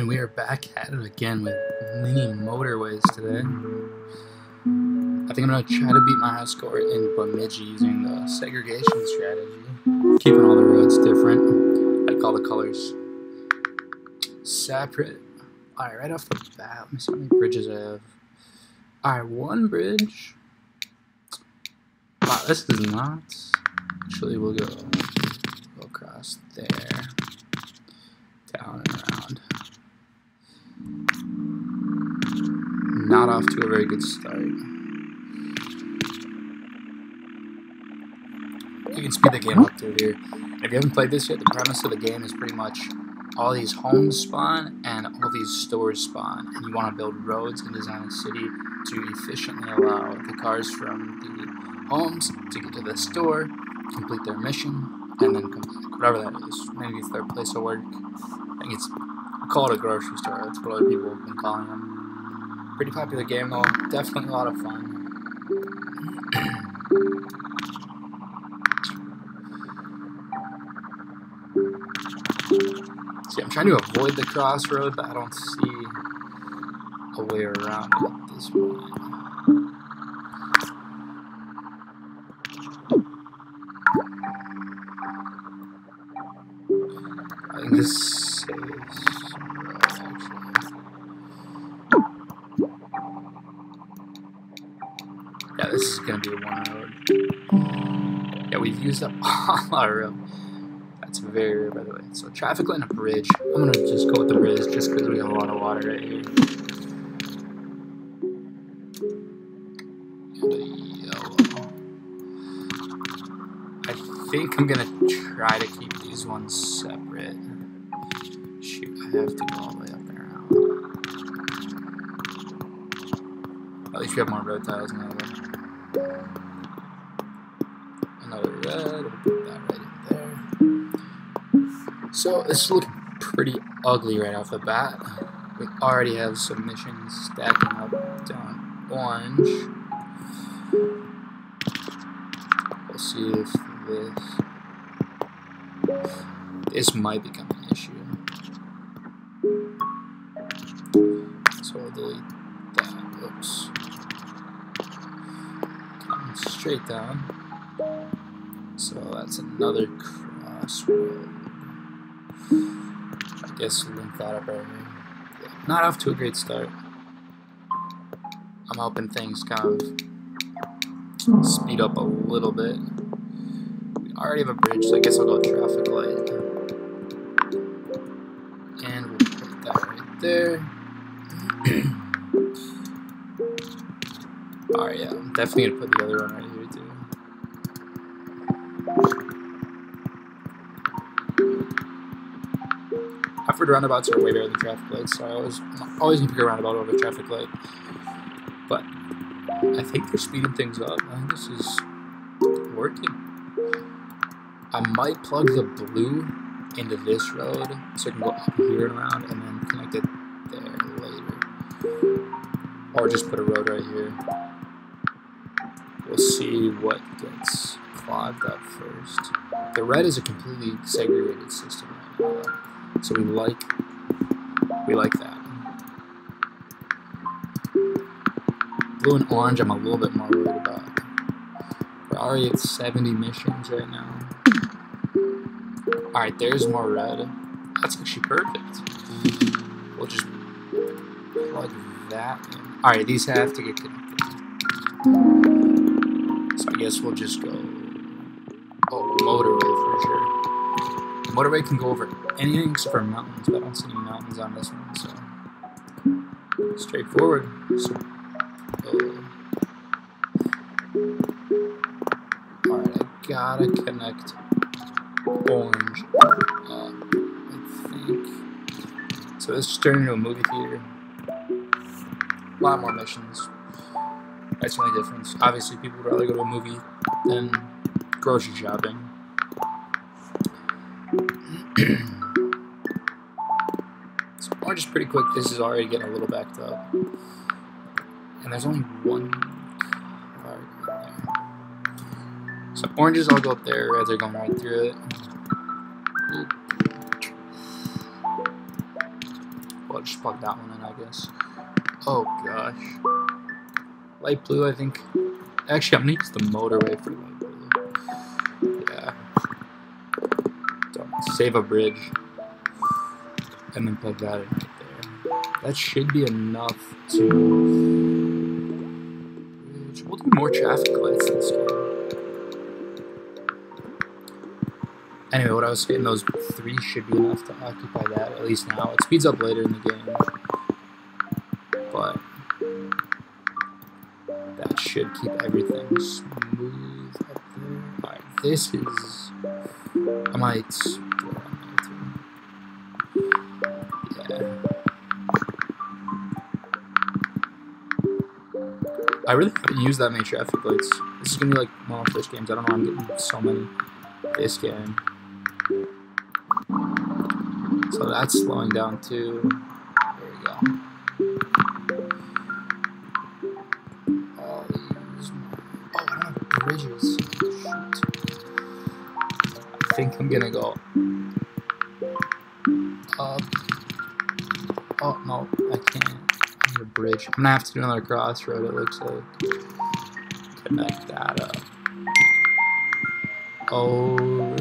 And we are back at it again with mini motorways today. I think I'm going to try to beat my high score in Bemidji using the segregation strategy. Keeping all the roads different, like all the colors separate. Alright, right off the bat, let me see how many bridges I have. Alright, one bridge. Wow, this is not. Actually, we'll go, go across there, down Not off to a very good start. You can speed the game up through here. If you haven't played this yet, the premise of the game is pretty much all these homes spawn and all these stores spawn, and you want to build roads and design a city to efficiently allow the cars from the homes to get to the store, complete their mission, and then back, whatever that is. Maybe it's their place of work. I think it's called a grocery store. That's what other people have been calling them. Pretty popular game though. Definitely a lot of fun. See, I'm trying to avoid the crossroad, but I don't see a way around it this point. I this saves. Yeah, this is gonna be a one road. Yeah, we've used up all our road. That's very rare, by the way. So traffic light a bridge. I'm gonna just go with the bridge, just because we have a lot of water right here. I think I'm gonna try to keep these ones separate. Shoot, I have to go all the way up At least we have more road tiles now. Though. Another red. We'll put that right in there. So is looking pretty ugly right off the bat. We already have some missions stacking up down orange. We'll see if this this might become an issue. Straight down. So that's another crossroad. I guess we'll link that up right here. Not off to a great start. I'm hoping things kind of speed up a little bit. We already have a bridge, so I guess I'll go traffic light. And we'll put that right there. Definitely gonna put the other one right here too. Halfward roundabouts are way better than traffic lights, so I always always gonna pick a roundabout over a traffic light. But I think they're speeding things up. I think this is working. I might plug the blue into this road so I can go up here and around and then connect it there later. Or just put a road right here. We'll see what gets clogged up first. The red is a completely segregated system right now. So we like we like that. Blue and orange I'm a little bit more worried about. We're already at 70 missions right now. Alright, there's more red. That's actually perfect. We'll just plug that in. Alright, these have to get connected. Guess we'll just go Oh, motorway for sure. Motorway can go over anything except for mountains, but I don't see any mountains on this one, so straightforward. So, uh, Alright, I gotta connect orange up, I think. So this just turned into a movie theater. A lot more missions. That's the only difference. Obviously, people would rather go to a movie than grocery shopping. so orange is pretty quick. This is already getting a little backed up. And there's only one car in there. So oranges all go up there, reds are going right through it. Oop. I'll just plug that one in, I guess. Oh gosh. Light blue, I think. Actually, I'm gonna use the motorway for light blue. Yeah. So, save a bridge. And then plug that in right there. That should be enough to... We'll do more traffic lights this game. Anyway, what I was saying, those three should be enough to occupy that, at least now. It speeds up later in the game. But keep everything smooth up there. Alright, this is... I might... Yeah. I really used that many traffic lights. This is gonna be like one of the first games. I don't know, I'm getting so many this game. So that's slowing down too. Think I'm gonna go up. Oh no, I can't. I need a bridge. I'm gonna have to do another crossroad. It looks like. Connect that up. Oh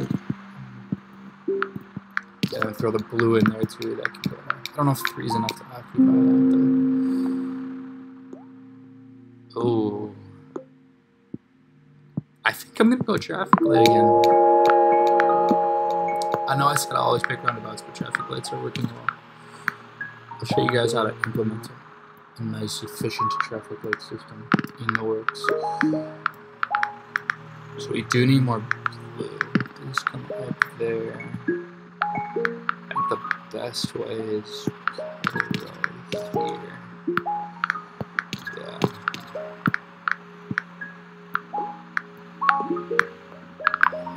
and throw the blue in there too. That can go. I don't know if three is enough to occupy that though. Oh. I think I'm gonna go traffic light again. I know I said I always pick roundabouts, but traffic lights are working well. I'll show you guys how to implement a nice, efficient traffic light system in the works. So we do need more blue. Please come up there the best way is right here. Yeah.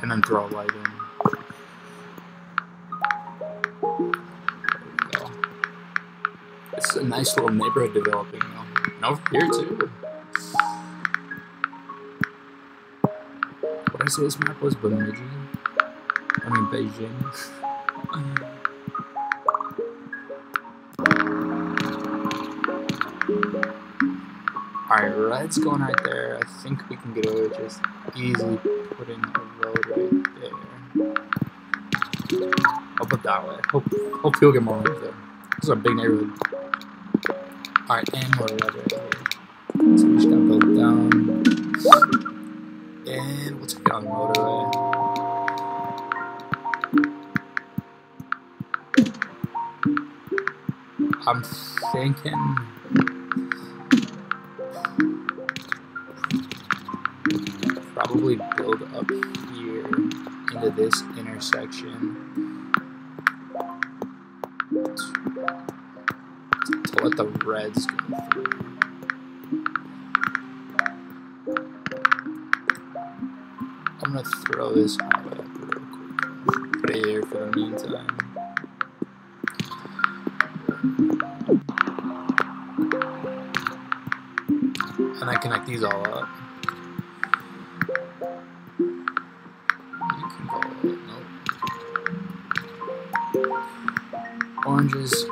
And then draw light in. A nice little neighborhood developing though. And over here too. What I say this map was? Bemidji? I mean Beijing. Alright, red's going right there. I think we can get with just easily putting a road right there. I'll put that way. Hope, hope you'll get more room there. This is a big neighborhood. Alright, and here. So we just gotta build down. And we'll take on motorway. I'm thinking probably build up here into this intersection let the reds go through. I'm gonna throw this highway up real quick. Put it here for the meantime. And I connect these all up. oranges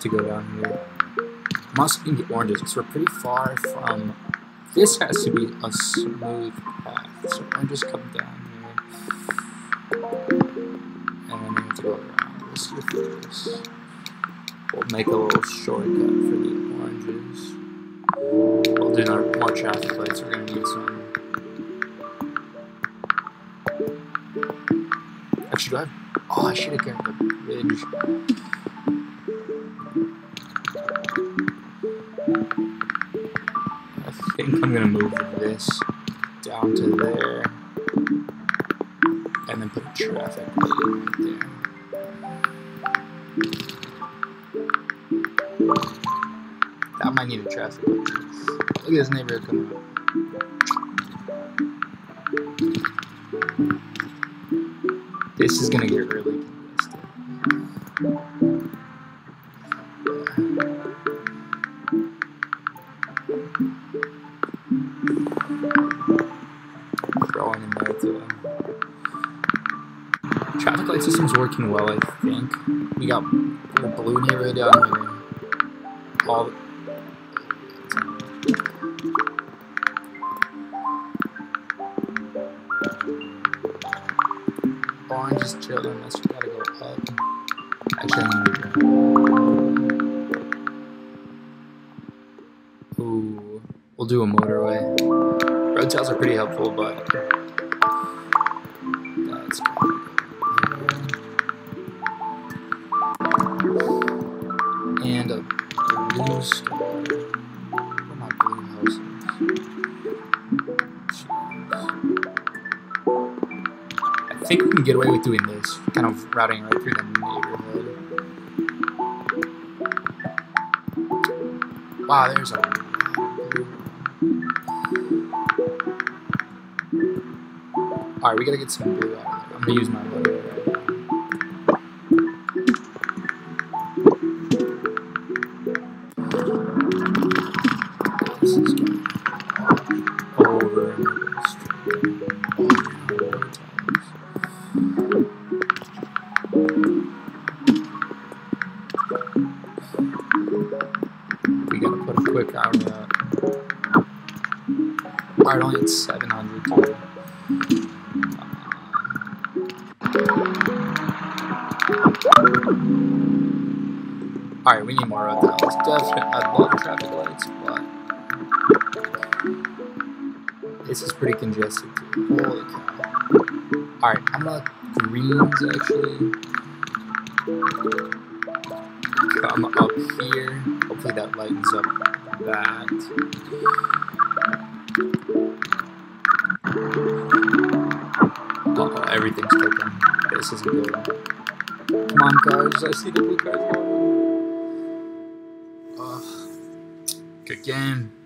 to go down here. Must be get oranges because we're pretty far from. This has to be a smooth path. So oranges come down here. And then we have to go around. See if this. We'll make a little shortcut for the oranges. We'll do our more traffic lights. We're gonna need some. Actually, do I have Oh, I should have grabbed the bridge. Think I'm gonna move this down to there. And then put a traffic right there. That might need a traffic. Look at this neighborhood coming up. This is gonna get really congested. In there too. Traffic light system's working well, I think. We got the blue neighborhood down here. All orange oh, is chilling. Let's gotta go up. Actually, we'll do a motorway. Road tiles are pretty helpful, but that's and a blue star. My blue? I think we can get away with doing this, kind of routing right through the neighborhood. Wow, there's a Alright, we gotta get some blue out of. I'm gonna use my blue. We gotta put a quick. Alright, only at 700 too. Alright, we need more road tiles. Definitely, I love traffic lights, but this is pretty congested too. Holy cow. Alright, I'm gonna greens actually come up here. Hopefully that lightens up that. Uh oh, everything's cooking. This isn't good. Come on, cars. I see the blue cars. Game.